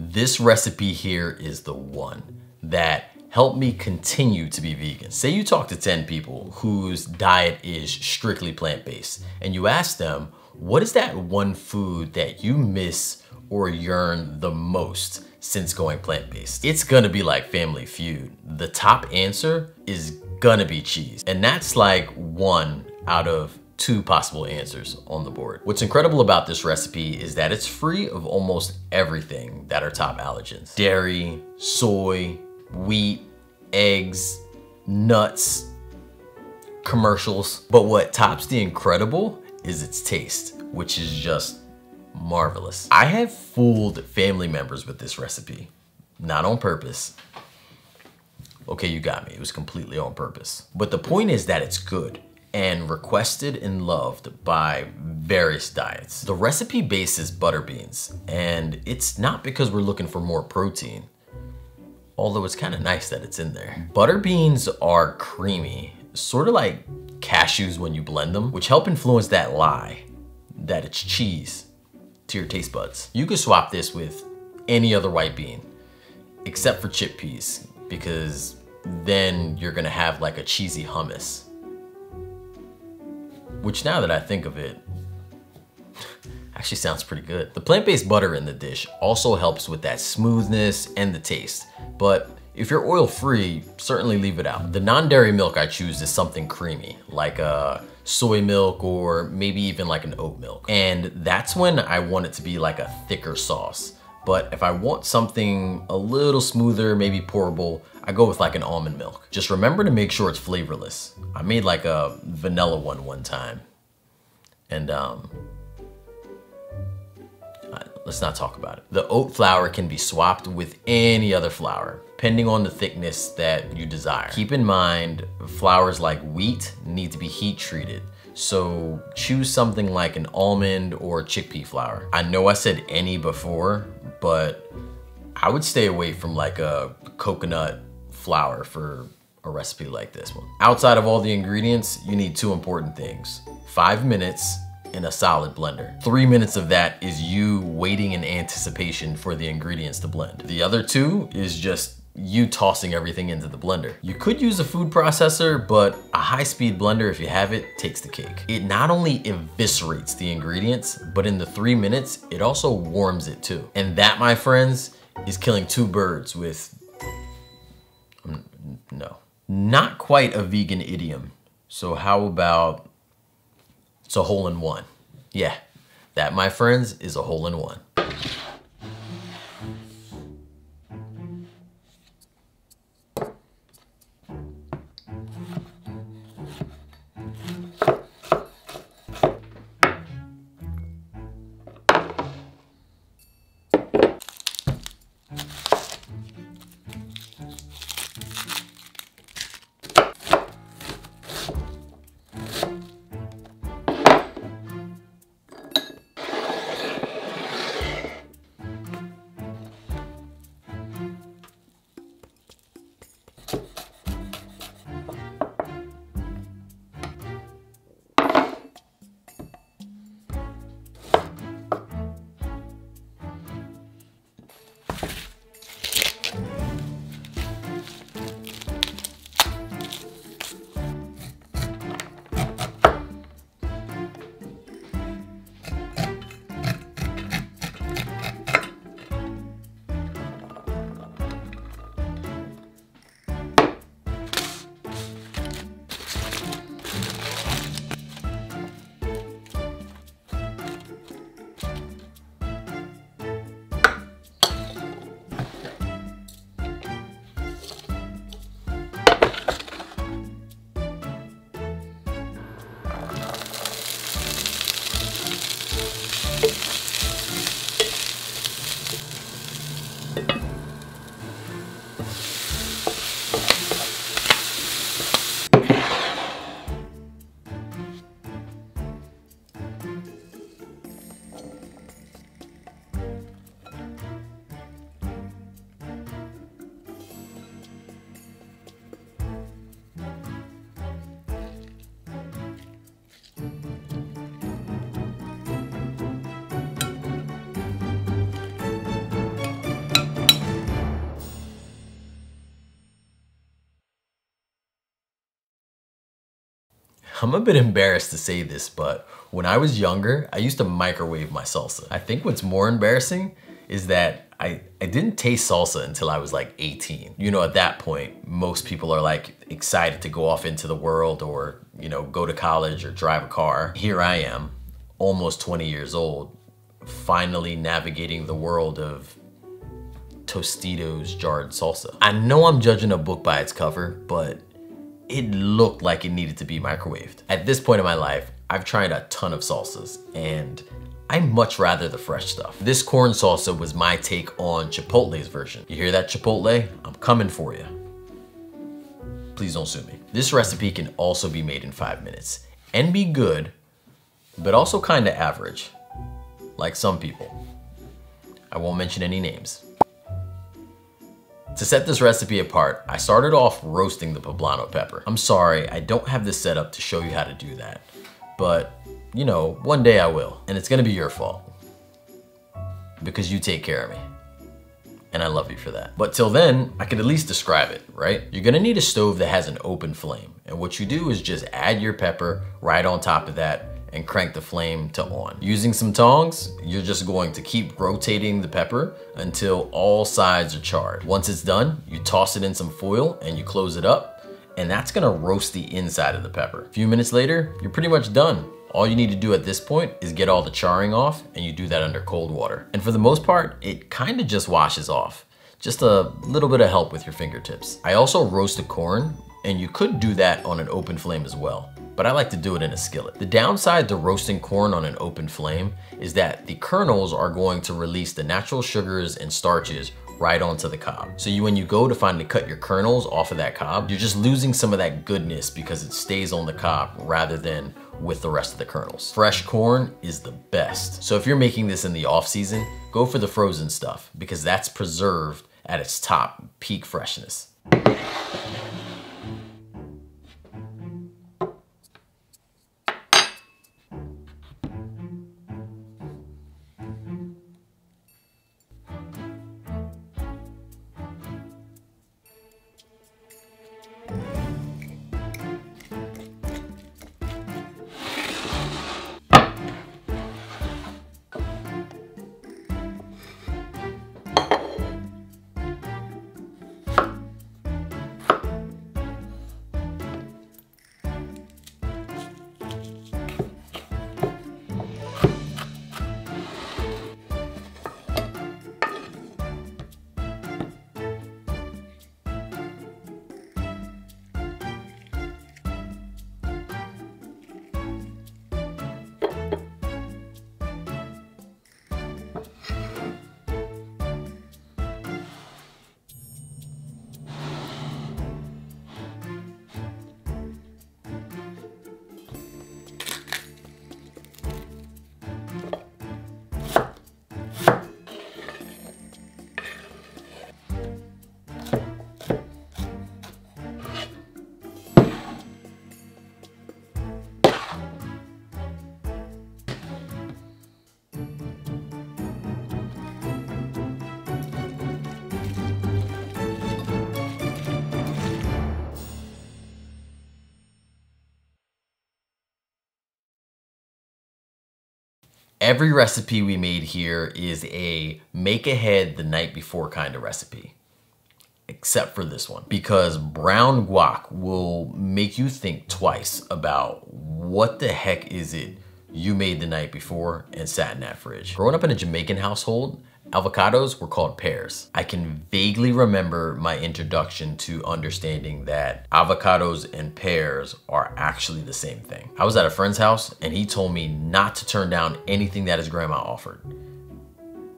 This recipe here is the one that helped me continue to be vegan. Say you talk to 10 people whose diet is strictly plant-based and you ask them, what is that one food that you miss or yearn the most since going plant-based? It's gonna be like Family Feud. The top answer is gonna be cheese. And that's like one out of two possible answers on the board. What's incredible about this recipe is that it's free of almost everything that are top allergens. Dairy, soy, wheat, eggs, nuts, commercials. But what tops the incredible is its taste, which is just marvelous. I have fooled family members with this recipe, not on purpose. Okay, you got me, it was completely on purpose. But the point is that it's good and requested and loved by various diets. The recipe base is butter beans, and it's not because we're looking for more protein, although it's kind of nice that it's in there. Butter beans are creamy, sort of like cashews when you blend them, which help influence that lie that it's cheese to your taste buds. You could swap this with any other white bean, except for chickpeas, because then you're gonna have like a cheesy hummus which now that I think of it, actually sounds pretty good. The plant-based butter in the dish also helps with that smoothness and the taste, but if you're oil-free, certainly leave it out. The non-dairy milk I choose is something creamy, like a soy milk or maybe even like an oat milk. And that's when I want it to be like a thicker sauce. But if I want something a little smoother, maybe pourable, I go with like an almond milk. Just remember to make sure it's flavorless. I made like a vanilla one one time. And um, let's not talk about it. The oat flour can be swapped with any other flour, depending on the thickness that you desire. Keep in mind, flours like wheat need to be heat treated. So choose something like an almond or chickpea flour. I know I said any before, but I would stay away from like a coconut flour for a recipe like this one. Outside of all the ingredients, you need two important things. Five minutes in a solid blender. Three minutes of that is you waiting in anticipation for the ingredients to blend. The other two is just you tossing everything into the blender. You could use a food processor, but a high-speed blender, if you have it, takes the cake. It not only eviscerates the ingredients, but in the three minutes, it also warms it too. And that, my friends, is killing two birds with, um, no. Not quite a vegan idiom. So how about, it's a hole in one. Yeah, that, my friends, is a hole in one. I'm a bit embarrassed to say this, but when I was younger, I used to microwave my salsa. I think what's more embarrassing is that I, I didn't taste salsa until I was like 18. You know, at that point, most people are like excited to go off into the world or, you know, go to college or drive a car. Here I am, almost 20 years old, finally navigating the world of Tostitos jarred salsa. I know I'm judging a book by its cover, but it looked like it needed to be microwaved. At this point in my life, I've tried a ton of salsas and I much rather the fresh stuff. This corn salsa was my take on Chipotle's version. You hear that Chipotle? I'm coming for you. Please don't sue me. This recipe can also be made in five minutes and be good, but also kinda average, like some people. I won't mention any names. To set this recipe apart, I started off roasting the poblano pepper. I'm sorry, I don't have this set up to show you how to do that, but you know, one day I will, and it's gonna be your fault because you take care of me. And I love you for that. But till then, I could at least describe it, right? You're gonna need a stove that has an open flame. And what you do is just add your pepper right on top of that and crank the flame to on. Using some tongs, you're just going to keep rotating the pepper until all sides are charred. Once it's done, you toss it in some foil and you close it up and that's gonna roast the inside of the pepper. A few minutes later, you're pretty much done. All you need to do at this point is get all the charring off and you do that under cold water. And for the most part, it kind of just washes off. Just a little bit of help with your fingertips. I also roast the corn and you could do that on an open flame as well but I like to do it in a skillet. The downside to roasting corn on an open flame is that the kernels are going to release the natural sugars and starches right onto the cob. So you, when you go to finally cut your kernels off of that cob, you're just losing some of that goodness because it stays on the cob rather than with the rest of the kernels. Fresh corn is the best. So if you're making this in the off season, go for the frozen stuff because that's preserved at its top peak freshness. Every recipe we made here is a make ahead the night before kind of recipe. Except for this one. Because brown guac will make you think twice about what the heck is it you made the night before and sat in that fridge. Growing up in a Jamaican household, avocados were called pears. I can vaguely remember my introduction to understanding that avocados and pears are actually the same thing. I was at a friend's house and he told me not to turn down anything that his grandma offered.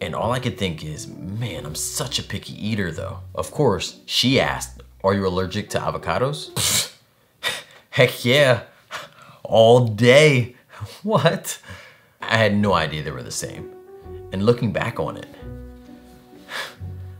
And all I could think is, man, I'm such a picky eater though. Of course, she asked, are you allergic to avocados? Heck yeah, all day. What? I had no idea they were the same. And looking back on it,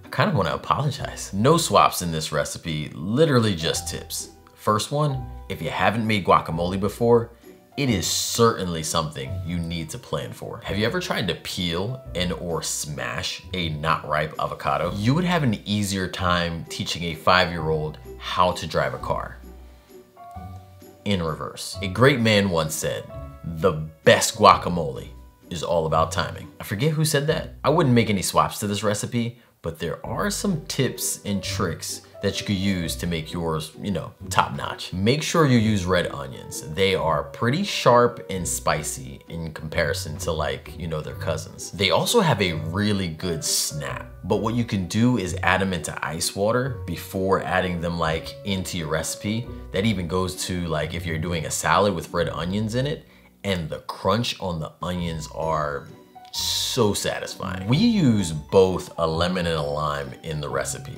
I kind of want to apologize. No swaps in this recipe, literally just tips. First one, if you haven't made guacamole before, it is certainly something you need to plan for. Have you ever tried to peel and or smash a not ripe avocado? You would have an easier time teaching a five-year-old how to drive a car. In reverse. A great man once said, the best guacamole is all about timing. I forget who said that. I wouldn't make any swaps to this recipe, but there are some tips and tricks that you could use to make yours, you know, top notch. Make sure you use red onions. They are pretty sharp and spicy in comparison to like, you know, their cousins. They also have a really good snap, but what you can do is add them into ice water before adding them like into your recipe. That even goes to like if you're doing a salad with red onions in it and the crunch on the onions are so satisfying. We use both a lemon and a lime in the recipe.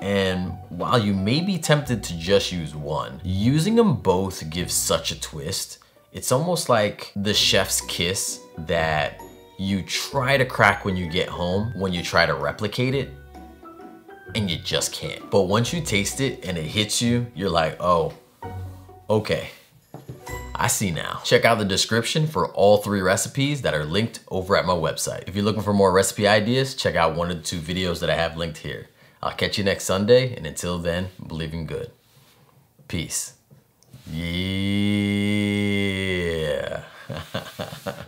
And while you may be tempted to just use one, using them both gives such a twist. It's almost like the chef's kiss that you try to crack when you get home, when you try to replicate it, and you just can't. But once you taste it and it hits you, you're like, oh, okay. I see now. Check out the description for all three recipes that are linked over at my website. If you're looking for more recipe ideas, check out one of the two videos that I have linked here. I'll catch you next Sunday, and until then, believe in good. Peace. Yeah.